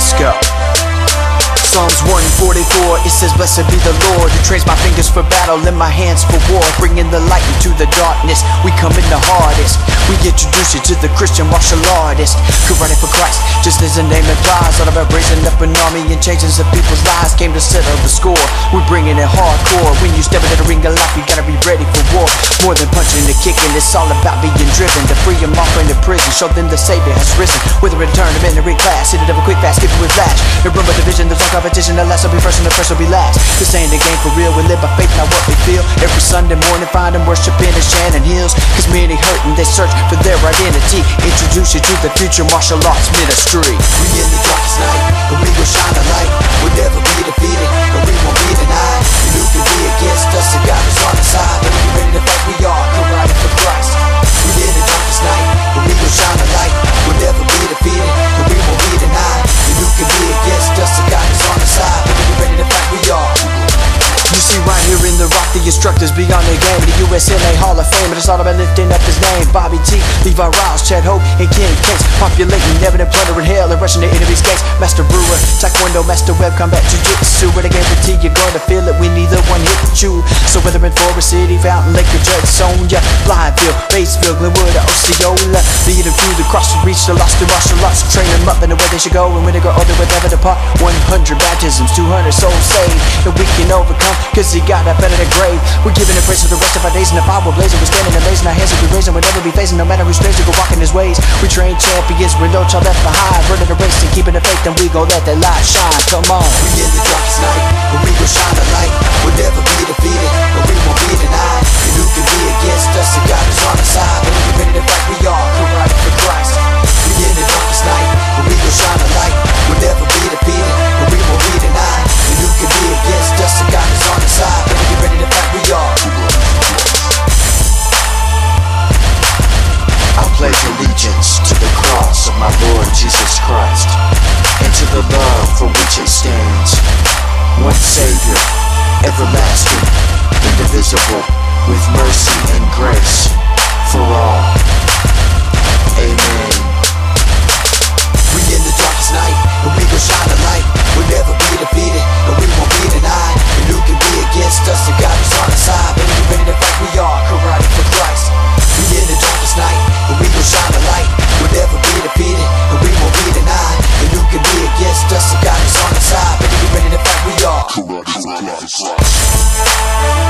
Let's go. Psalms 144, it says, Blessed be the Lord, who trains my fingers for battle and my hands for war, bringing the light into the darkness. We come in the hardest. We introduce you to the Christian martial artist who running for Christ, just as the name implies. All about army and changing some people's lives. Came to settle the score. We're bringing it hardcore. When you step into the ring of life, you gotta be ready for war. More than punching and kicking, it's all about being driven to free them off into prison. Show them the Savior has risen. With a return to military class, hit it up a quick fast, give it with flash. No room for division, there's no competition. The last will be first and the first will be last. This ain't a game for real. We live by faith, not what we feel. Every Sunday morning, find them worshiping at Shannon Hills. Cause many hurting, they search for their identity. Introduce you to the future martial arts ministry. Instructors beyond the game. The USNA Hall of Fame, and it's all about lifting up his name. Bobby T, Levi Riles, Chad Hope, and Ken Case. Populating heaven and plundering hell and rushing the enemy's gates. Master Brewer, Taekwondo, Master Web, Combat Jiu-Jitsu. With a guarantee you're gonna feel it when neither one hit you. So whether in Forest City, Fountain Lake, or Judsonia, Blytheville, Batesville, Glenwood, or Osceola. Lead them through the cross to reach the lost and in martial arts. Train them up in the way they should go. And when they go older, will never depart. 100 baptisms, 200 souls saved. And we can overcome, cause he got up better than grave. We're giving him praise for the rest of our days. And the fire will blaze. We're standing amazing. Our hands will be raising. We'll never be facing. No matter who's we go walking his ways. We train champions. We're no child left behind. Running the race and keeping the faith. And we go let that light shine. Come on. We in the darkest night, Savior, everlasting, indivisible, with mercy and grace for all. Jesus Christ.